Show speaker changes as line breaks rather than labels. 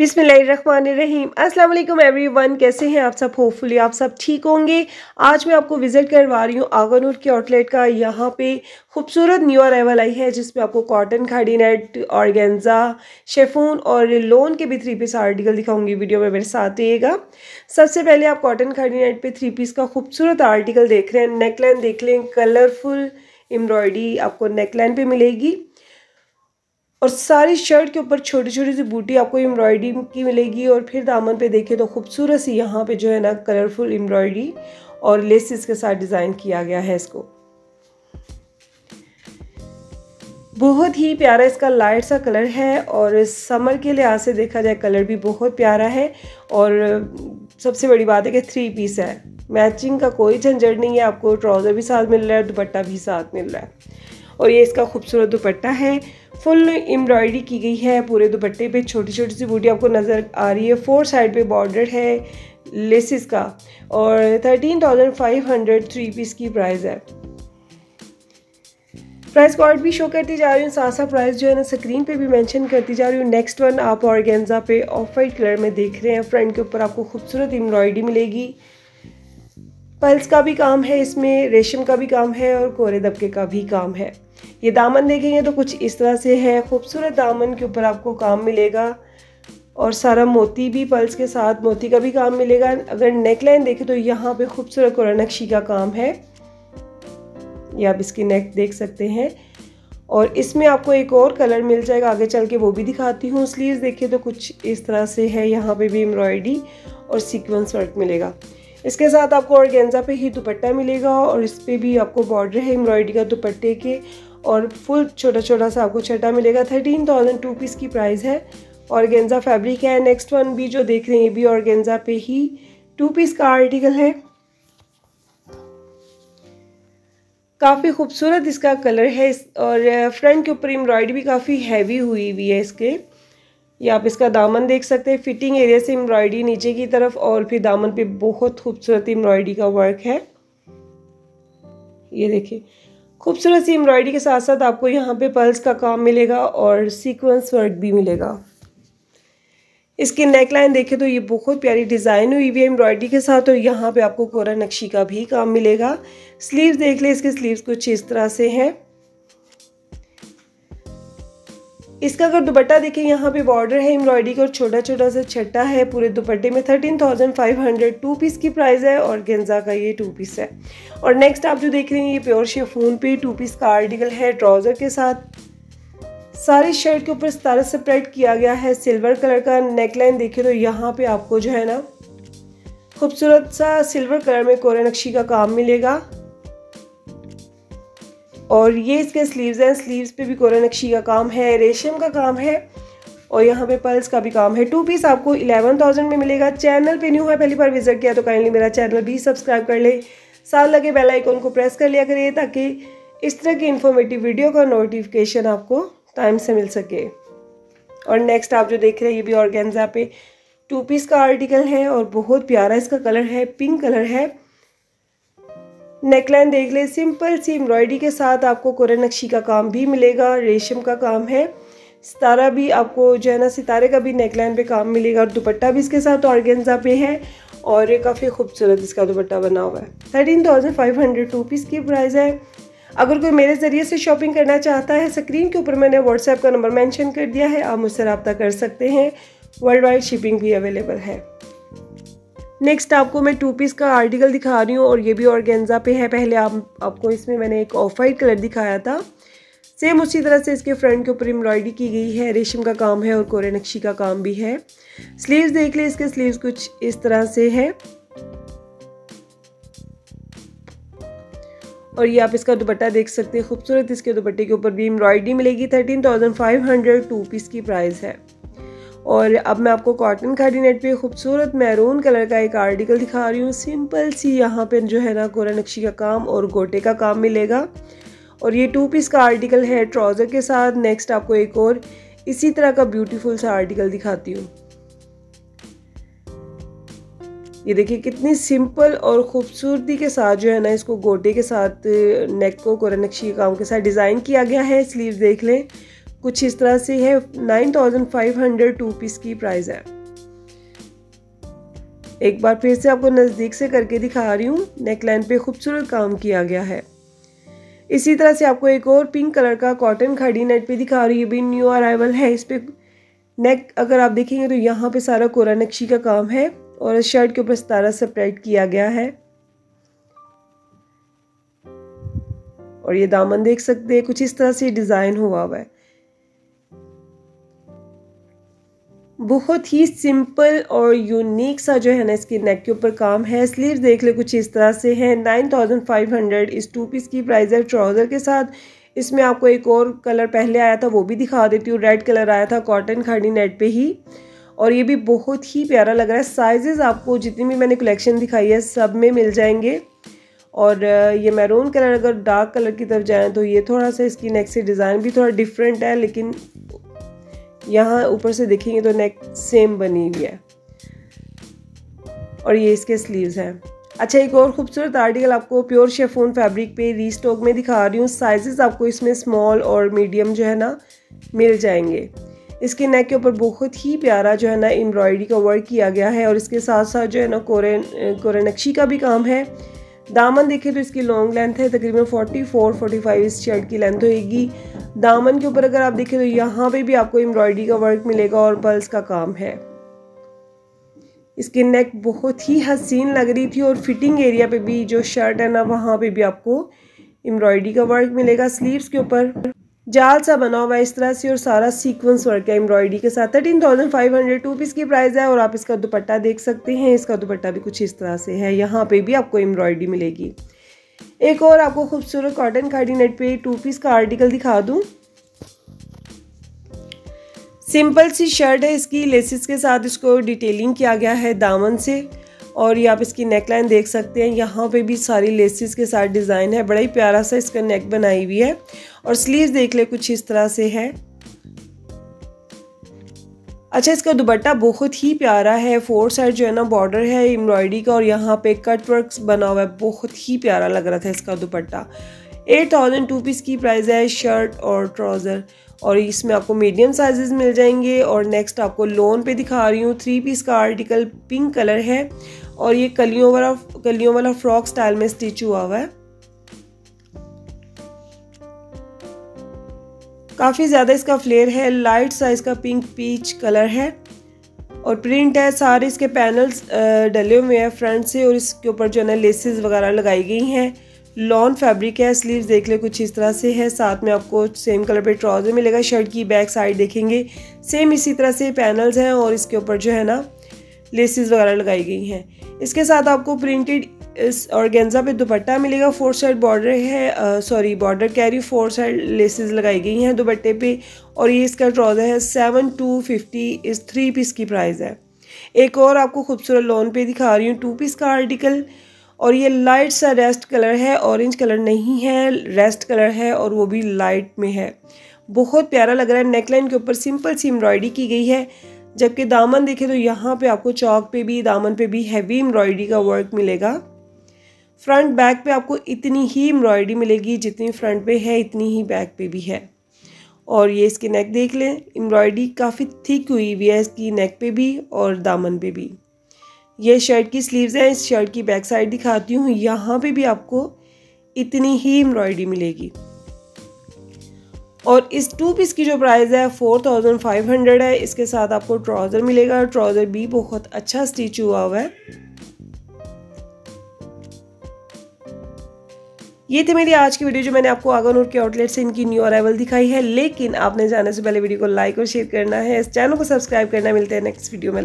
बिसमीम अस्सलाम वालेकुम एवरीवन, कैसे हैं आप सब? होपफुली आप सब ठीक होंगे। आज मैं आपको विज़िट करवा रही हूँ आगानूर के आउटलेट का। यहाँ पे खूबसूरत न्यू अराइवल आई है, जिसमें आपको cotton khadi net organza chiffon और लोन के भी थ्री पीस आर्टिकल दिखाऊँगी वीडियो में मेरे साथ रहिएगा। सबसे पहले आप कॉटन खाड़ी नेट पे थ्री पीस का खूबसूरत आर्टिकल देख रहे हैं। नेकलाइन देख लें कलरफुल एम्ब्रॉयडरी आपको नेकलाइन पे मिलेगी। और सारी शर्ट के ऊपर छोटी छोटी सी बूटी आपको एम्ब्रॉयडरी की मिलेगी और फिर दामन पे देखें तो खूबसूरत सी यहाँ पे जो है ना कलरफुल एम्ब्रॉयडरी और लेसिस के साथ डिज़ाइन किया गया है इसको। बहुत ही प्यारा इसका लाइट सा कलर है और समर के लिहाज से देखा जाए कलर भी बहुत प्यारा है और सबसे बड़ी बात है कि थ्री पीस है। मैचिंग का कोई झंझट नहीं है, आपको ट्राउज़र भी साथ मिल रहा है, दुपट्टा भी साथ मिल रहा है। और ये इसका खूबसूरत दुपट्टा है। फुल एम्ब्रॉयडरी की गई है पूरे दुपट्टे पे। छोटी छोटी सी बूटी आपको नज़र आ रही है। फोर साइड पे बॉर्डर है लेसिस का और thirteen thousand five hundred three piece की प्राइस है। प्राइस कार्ड भी शो करती जा रही हूँ। साथ साथ प्राइस जो है ना स्क्रीन पे भी मेंशन करती जा रही हूँ। नेक्स्ट वन आप ऑर्गेन्जा पे ऑफ़ वाइट कलर में देख रहे हैं। फ्रंट के ऊपर आपको खूबसूरत एम्ब्रॉयडरी मिलेगी। पल्स का भी काम है इसमें, रेशम का भी काम है और कोरे दबके का भी काम है। ये दामन देखेंगे तो कुछ इस तरह से है। खूबसूरत दामन के ऊपर आपको काम मिलेगा और सारा मोती भी पल्स के साथ मोती का भी काम मिलेगा। अगर नेकलाइन देखें तो यहाँ पे खूबसूरत कोरा नक्शी का काम है। ये आप इसकी नेक देख सकते हैं। और इसमें आपको एक और कलर मिल जाएगा, आगे चल के वो भी दिखाती हूँ। स्लीव्स देखिए तो कुछ इस तरह से है। यहाँ पे भी एम्ब्रॉयडरी और सीक्वेंस वर्क मिलेगा। इसके साथ आपको ऑर्गेन्जा पे ही दुपट्टा मिलेगा और इस पर भी आपको बॉर्डर है एम्ब्रॉयडरी का दुपट्टे के। और फुल छोटा छोटा सा आपको छटा मिलेगा। थर्टीन थाउज़ेंड टू पीस की प्राइस है। ऑर्गेन्जा फैब्रिक है। नेक्स्ट वन भी जो देख रहे हैं, ये भी ऑर्गेन्जा पे ही टू पीस का आर्टिकल है। काफ़ी खूबसूरत इसका कलर है। और फ्रंट के ऊपर एम्ब्रॉयडरी भी काफ़ी हैवी हुई हुई है इसके। ये आप इसका दामन देख सकते हैं। फिटिंग एरिया से एम्ब्रॉयडरी नीचे की तरफ़ और फिर दामन पे बहुत खूबसूरत एम्ब्रॉयडरी का वर्क है। ये देखिए खूबसूरत सी एम्ब्रॉयडरी के साथ साथ आपको यहाँ पे पर्ल्स का काम मिलेगा और सीक्वेंस वर्क भी मिलेगा। इसकी नेक लाइन देखें तो ये बहुत प्यारी डिज़ाइन हुई हुई है एम्ब्रॉयडरी के साथ और यहाँ पे आपको कोरा नक्शी का भी काम मिलेगा। स्लीव्स देख लें, इसके स्लीव्स कुछ इस तरह से हैं। इसका अगर दुपट्टा देखें, यहाँ पे बॉर्डर है एम्ब्रॉयडरी का और छोटा छोटा सा छट्टा है, पूरे दुपट्टे में thirteen thousand five hundred two piece की प्राइस है और गेंजा का ये टू पीस है। और नेक्स्ट आप जो देख रहे हैं, ये प्योर शेफून पे टू पीस का आर्टिकल है ट्राउज़र के साथ। सारी शर्ट के ऊपर सतारा स्प्रेड किया गया है सिल्वर कलर का नेकलाइन देखे तो यहाँ पे आपको जो है ना, खूबसूरत सा सिल्वर कलर में कोरे नक्शी का काम मिलेगा। और ये इसके स्लीव्स हैं। स्लीव्स पे भी कोरा नक्शी का काम है, रेशम का काम है और यहाँ पे पर्ल्स का भी काम है। टू पीस आपको इलेवन थाउज़ेंड में मिलेगा। चैनल पे न्यू है, पहली बार विज़िट किया तो काइंडली मेरा चैनल भी सब्सक्राइब कर ले। साथ लगे बेल आइकन को प्रेस कर लिया करिए ताकि इस तरह की इन्फॉर्मेटिव वीडियो का नोटिफिकेशन आपको टाइम से मिल सके। और नेक्स्ट आप जो देख रहे हैं, ये भी ऑर्गेन्जा पे। टू पीस का आर्टिकल है और बहुत प्यारा इसका कलर है पिंक कलर है। नेकलाइन देख ले, सिंपल सी एम्ब्रॉयडरी के साथ आपको कोरे नक्शी का काम भी मिलेगा, रेशम का काम है। सितारा भी आपको जो है ना, सितारे का भी नेकलाइन पे काम मिलेगा और दुपट्टा भी इसके साथ ऑर्गेन्जा पे है और ये काफ़ी खूबसूरत इसका दुपट्टा बना हुआ है। Thirteen thousand five hundred rupees की प्राइस है। अगर कोई मेरे ज़रिए से शॉपिंग करना चाहता है स्क्रीन के ऊपर मैंने व्हाट्सएप का नंबर मेंशन कर दिया है, आप मुझसे रबता कर सकते हैं। वर्ल्ड वाइड शिपिंग भी अवेलेबल है। नेक्स्ट आपको मैं टू पीस का आर्टिकल दिखा रही हूँ और ये भी ऑर्गेन्जा पे है। पहले आप, आपको इसमें मैंने एक ऑफ़ वाइट कलर दिखाया था। सेम उसी तरह से इसके फ्रंट के ऊपर एम्ब्रॉयडरी की गई है। रेशम का काम है और कोरे नक्शी का काम भी है। स्लीव्स देख ले, इसके स्लीव्स कुछ इस तरह से है। और ये आप इसका दुपट्टा देख सकते हैं। खूबसूरत इसके दुपट्टे के ऊपर भी एम्ब्रॉयडरी मिलेगी। Thirteen thousand five hundred two piece की प्राइस है। और अब मैं आपको कॉटन खाड़ी नेट पे खूबसूरत मैरून कलर का एक आर्टिकल दिखा रही हूँ। सिंपल सी यहाँ पे जो है ना कोरा नक्शी का काम और गोटे का काम मिलेगा। और ये टू पीस का आर्टिकल है ट्राउज़र के साथ। नेक्स्ट आपको एक और इसी तरह का ब्यूटीफुल सा आर्टिकल दिखाती हूँ। ये देखिए कितनी सिंपल और ख़ूबसूरती के साथ जो है ना इसको गोटे के साथ नेक को कोरा नक्शी के काम के साथ डिज़ाइन किया गया है। स्लीव देख लें। कुछ इस तरह से है, nine thousand five hundred two piece की प्राइस है। एक बार फिर से आपको नज़दीक से करके दिखा रही हूँ नेकलाइन पे खूबसूरत काम किया गया है। इसी तरह से आपको एक और पिंक कलर का कॉटन खड़ी नेट पे दिखा रही है भी न्यू अराइवल है। इस पर नेक अगर आप देखेंगे तो यहाँ पे सारा कोरा नक्शी का काम है और शर्ट के ऊपर सतारा सेपरेट किया गया है। और ये दामन देख सकते हैं, कुछ इस तरह से डिज़ाइन हुआ हुआ है। बहुत ही सिंपल और यूनिक सा जो है ना इसकी नेक के ऊपर काम है। स्लीव देख ले कुछ इस तरह से है। नाइन थाउज़ेंड फाइव हंड्रेड इस टू पीस की प्राइस है ट्राउज़र के साथ। इसमें आपको एक और कलर पहले आया था, वो भी दिखा देती हूँ। रेड कलर आया था कॉटन खाड़ी नेट पे ही। और ये भी बहुत ही प्यारा लग रहा है। साइजेस आपको जितनी भी मैंने कलेक्शन दिखाई है, सब में मिल जाएँगे। और ये मैरून कलर अगर डार्क कलर की तरफ़ जाएँ तो ये थोड़ा सा इसकी नेक से डिज़ाइन भी थोड़ा डिफरेंट है, लेकिन यहाँ ऊपर से देखेंगे तो नेक सेम बनी हुई है। और ये इसके स्लीव्स हैं। अच्छा एक और खूबसूरत आर्टिकल आपको प्योर शेफोन फैब्रिक पे रीस्टॉक में दिखा रही हूँ। साइजेस आपको इसमें स्मॉल और मीडियम जो है ना, मिल जाएँगे। इसके नेक के ऊपर बहुत ही प्यारा जो है ना एम्ब्रॉयडरी का वर्क किया गया है। और इसके साथ साथ जो है ना, कोरे कोरे नक्शी का भी काम है। दामन देखें तो इसकी लॉन्ग लेंथ है, तकरीबन 44 45 इस शर्ट की लेंथ होएगी। दामन के ऊपर अगर आप देखें तो यहाँ पे भी आपको एम्ब्रॉयडरी का वर्क मिलेगा और बल्स का काम है। इसकी नेक बहुत ही हसीन लग रही थी और फिटिंग एरिया पे भी जो शर्ट है ना, वहाँ पे भी आपको एम्ब्रॉयडरी का वर्क मिलेगा। स्लीव्स के ऊपर जाल सा बना हुआ है इस तरह से और सारा सीक्वेंस वर्क है एम्ब्रॉयडरी के साथ। Thirteen thousand five hundred two piece की प्राइस है और आप इसका दुपट्टा देख सकते हैं। इसका दुपट्टा भी कुछ इस तरह से है। यहाँ पे भी आपको एम्ब्रॉयडरी मिलेगी। एक और आपको खूबसूरत कॉटन खाड़ी नेट पे टू पीस का आर्टिकल दिखा दूँ। सिंपल सी शर्ट है। इसकी लेसिस के साथ इसको डिटेलिंग किया गया है दामन से। और ये आप इसकी नेकलाइन देख सकते हैं। यहाँ पे भी सारी लेसिस के साथ डिज़ाइन है। बड़ा ही प्यारा सा इसका नेक बनाई हुई है। और स्लीव देख ले, कुछ इस तरह से है। अच्छा इसका दुपट्टा बहुत ही प्यारा है। फोर साइड जो है ना बॉर्डर है एम्ब्रॉयडरी का और यहाँ पे कट वर्क बना हुआ है। बहुत ही प्यारा लग रहा था इसका दुपट्टा। एट थाउज़ेंड टू पीस की प्राइस है शर्ट और ट्राउज़र और इसमें आपको मीडियम साइजेस मिल जाएँगे और नेक्स्ट आपको लोन पे दिखा रही हूँ थ्री पीस का आर्टिकल पिंक कलर है और ये कलियों वाला कलियों वाला फ्रॉक स्टाइल में स्टिच हुआ हुआ है। काफ़ी ज़्यादा इसका फ्लेयर है लाइट साइज़ का पिंक पीच कलर है और प्रिंट है, सारे इसके पैनल्स डले हुए हैं फ्रंट से और इसके ऊपर जो है ना लेसेस वगैरह लगाई गई हैं। लॉन फैब्रिक है स्लीव्स देख ले, कुछ इस तरह से है। साथ में आपको सेम कलर पे ट्राउज़र मिलेगा शर्ट की बैक साइड देखेंगे। सेम इसी तरह से पैनल्स हैं और इसके ऊपर जो है ना लेसिस वगैरह लगाई गई हैं। इसके साथ आपको प्रिंटेड इस गेंजा पे दुपट्टा मिलेगा फोर साइड बॉर्डर है sorry border carry four side laces लगाई गई हैं दुपट्टे पे। और ये इसका ट्राउज़र है सेवन टू फिफ्टी इस थ्री पीस की प्राइस है। एक और आपको खूबसूरत लोन पे दिखा रही हूँ टू पीस का आर्टिकल और ये लाइट सा रेस्ट कलर है ऑरेंज कलर नहीं है रेस्ट कलर है और वो भी लाइट में है। बहुत प्यारा लग रहा है नेकलाइन के ऊपर सिंपल सी एम्ब्रॉयडरी की गई है। जबकि दामन देखें तो यहाँ पे आपको चौक पे भी, दामन पे भी हैवी एम्ब्रॉयडरी का वर्क मिलेगा। फ्रंट बैक पे आपको इतनी ही एम्ब्रॉयडरी मिलेगी जितनी फ्रंट पे है, इतनी ही बैक पे भी है। और ये इसके नेक देख लें एम्ब्रॉयडरी काफ़ी थिक हुई हुई है इसकी नेक पे भी और दामन पे भी। ये शर्ट की स्लीव्स हैं, इस शर्ट की बैक साइड दिखाती हूँ। यहाँ पे भी आपको इतनी ही एम्ब्रॉयडरी मिलेगी। और इस टू पीस की जो प्राइस है फोर थाउज़ेंड फाइव हंड्रेड है। इसके साथ आपको ट्राउज़र मिलेगा। ट्राउज़र भी बहुत अच्छा स्टिच हुआ हुआ है। ये थी मेरी आज की वीडियो जो मैंने आपको आगानूर के आउटलेट से इनकी न्यू अराइवल दिखाई है। लेकिन आपने जाने से पहले वीडियो को लाइक और शेयर करना है। इस चैनल को सब्सक्राइब करना। मिलते हैं नेक्स्ट वीडियो में।